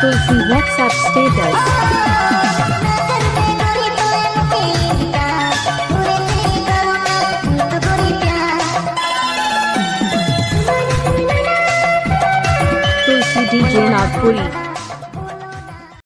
to WhatsApp status. DJ Nagpuri.